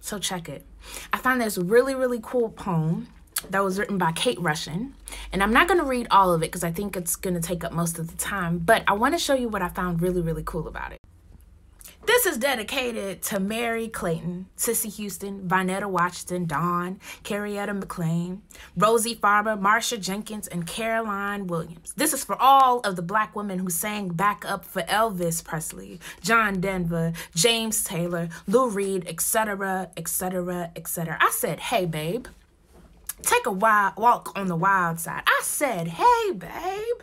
So check it. I found this really, really cool poem that was written by Kate Rushin. And I'm not going to read all of it because I think it's going to take up most of the time, but I want to show you what I found really, really cool about it. This is dedicated to Merry Clayton, Cissy Houston, Vonetta Washington, Dawn, Carrietta McLean, Rosie Farber, Marsha Jenkins, and Caroline Williams. This is for all of the black women who sang back up for Elvis Presley, John Denver, James Taylor, Lou Reed, etc., etc., etc. I said, hey, babe, take a wild walk on the wild side. I said, hey, babe.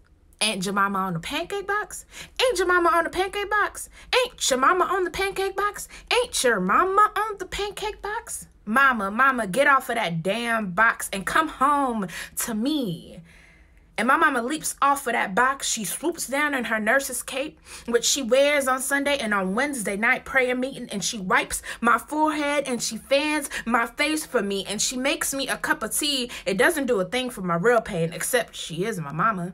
Aunt Jemima on the pancake box? Ain't Jemima on the pancake box? Ain't your mama on the pancake box? Ain't your mama on the pancake box? Mama, mama, get off of that damn box and come home to me. And my mama leaps off of that box. She swoops down in her nurse's cape, which she wears on Sunday and on Wednesday night prayer meeting. And she wipes my forehead and she fans my face for me. And she makes me a cup of tea. It doesn't do a thing for my real pain, except she is my mama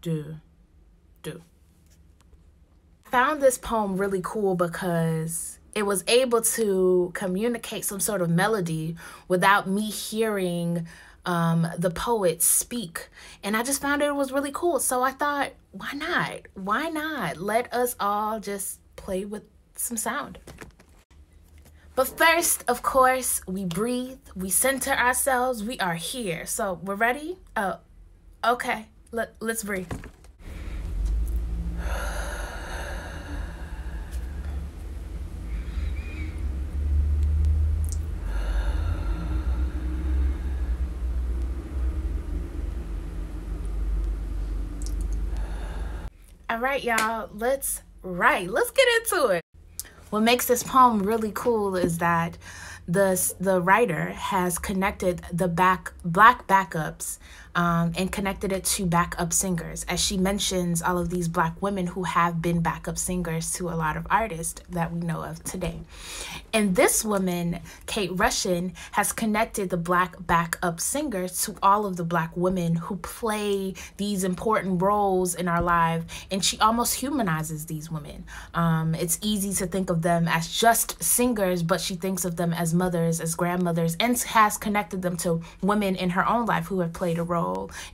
do, do. Found this poem really cool because it was able to communicate some sort of melody without me hearing um, the poet speak. And I just found it was really cool. So I thought, why not? Why not? Let us all just play with some sound. But first, of course, we breathe, we center ourselves, we are here. So we're ready? Oh, okay. Let, let's breathe. All right, y'all, let's write. Let's get into it. What makes this poem really cool is that the the writer has connected the back black backups um, and connected it to backup singers. As she mentions all of these black women who have been backup singers to a lot of artists that we know of today. And this woman kate rushin has connected the black backup singers to all of the black women who play these important roles in our life and she almost humanizes these women. Um, it's easy to think of them as just singers but she thinks of them as mothers, as grandmothers, and has connected them to women in her own life who have played a role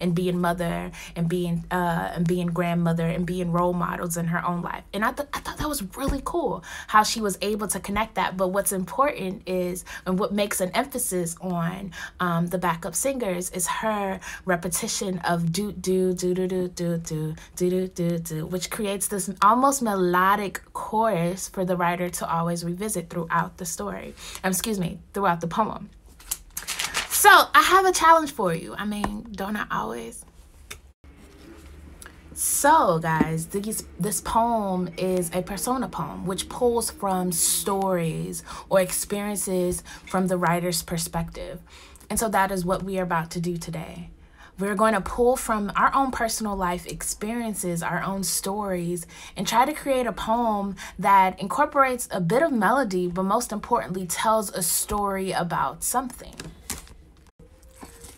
in being mother and being uh, and being grandmother and being role models in her own life. And I, th- I thought that was really cool how she was able to connect that. But what's important is, and what makes an emphasis on um, the backup singers is her repetition of do do do do do do do do do do do, which creates this almost melodic chorus for the writer to always revisit throughout the story. Um, excuse me, throughout the poem. So I have a challenge for you. I mean, don't I always? So, guys, these, this poem is a persona poem, which pulls from stories or experiences from the writer's perspective. And so that is what we are about to do today. We're going to pull from our own personal life experiences, our own stories, and try to create a poem that incorporates a bit of melody, but most importantly, tells a story about something.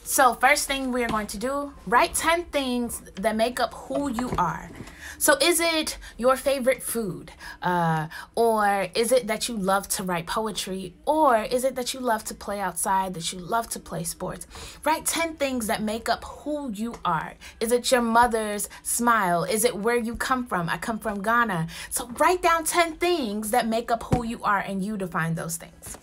So, first thing we are going to do, write 10 things that make up who you are. So, is it your favorite food? Uh, or is it that you love to write poetry? Or is it that you love to play outside, that you love to play sports? Write 10 things that make up who you are. Is it your mother's smile? Is it where you come from? I come from Ghana. So, write down 10 things that make up who you are and you define those things.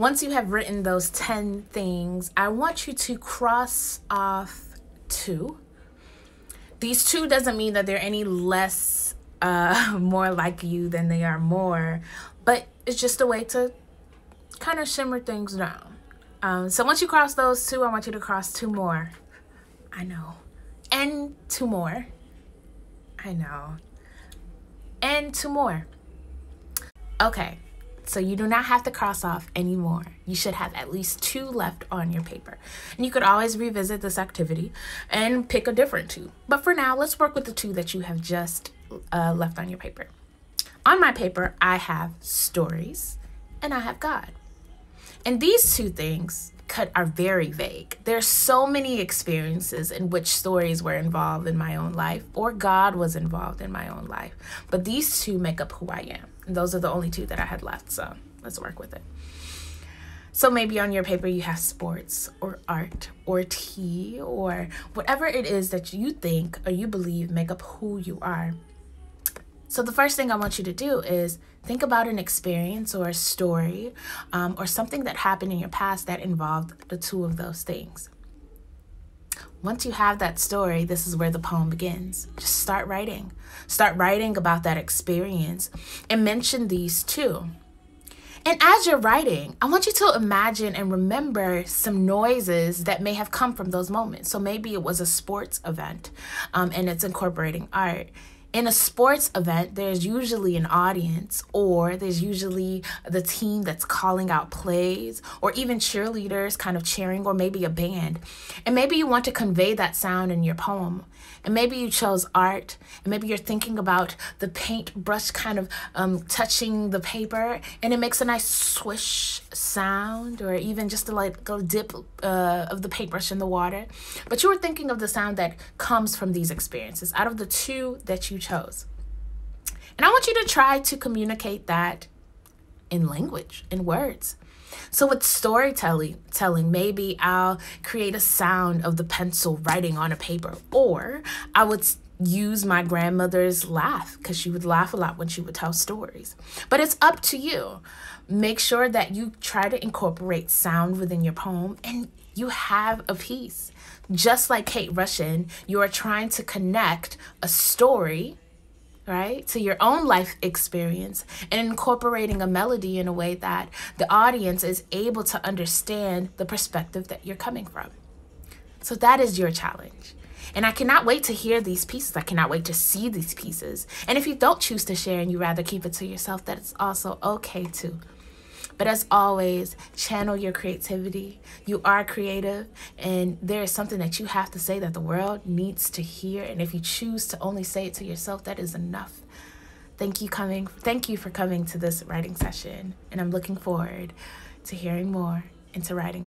Once you have written those 10 things, I want you to cross off two. These two doesn't mean that they're any less uh, more like you than they are more, but it's just a way to kind of shimmer things down. Um, so once you cross those two, I want you to cross two more. I know. And two more. I know. And two more. Okay, so you do not have to cross off anymore. You should have at least two left on your paper. And you could always revisit this activity and pick a different two. But for now, let's work with the two that you have just uh, left on your paper. On my paper, I have stories and I have God. And these two things cut are very vague. There's so many experiences in which stories were involved in my own life or God was involved in my own life. But these two make up who I am. Those are the only two that I had left. So let's work with it. So maybe on your paper you have sports or art or tea or whatever it is that you think or you believe make up who you are. So the first thing I want you to do is think about an experience or a story um, or something that happened in your past that involved the two of those things. Once you have that story, this is where the poem begins. Just start writing. Start writing about that experience and mention these too. And as you're writing, I want you to imagine and remember some noises that may have come from those moments. So maybe it was a sports event um, and it's incorporating art in a sports event, there's usually an audience, or there's usually the team that's calling out plays, or even cheerleaders kind of cheering, or maybe a band. And maybe you want to convey that sound in your poem. And maybe you chose art, and maybe you're thinking about the paintbrush kind of um, touching the paper, and it makes a nice swish sound, or even just a, like a dip uh, of the paintbrush in the water. But you were thinking of the sound that comes from these experiences out of the two that you chose. And I want you to try to communicate that in language, in words. So with storytelling, telling, maybe I'll create a sound of the pencil writing on a paper, or I would use my grandmother's laugh because she would laugh a lot when she would tell stories. But it's up to you. Make sure that you try to incorporate sound within your poem and you have a piece. Just like Kate Rushin, you are trying to connect a story right, to your own life experience and incorporating a melody in a way that the audience is able to understand the perspective that you're coming from. So that is your challenge. And I cannot wait to hear these pieces. I cannot wait to see these pieces. And if you don't choose to share and you rather keep it to yourself, that is also okay too. But as always, channel your creativity. You are creative, and there is something that you have to say that the world needs to hear. And if you choose to only say it to yourself, that is enough. Thank you coming. Thank you for coming to this writing session, and I'm looking forward to hearing more and to writing.